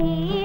की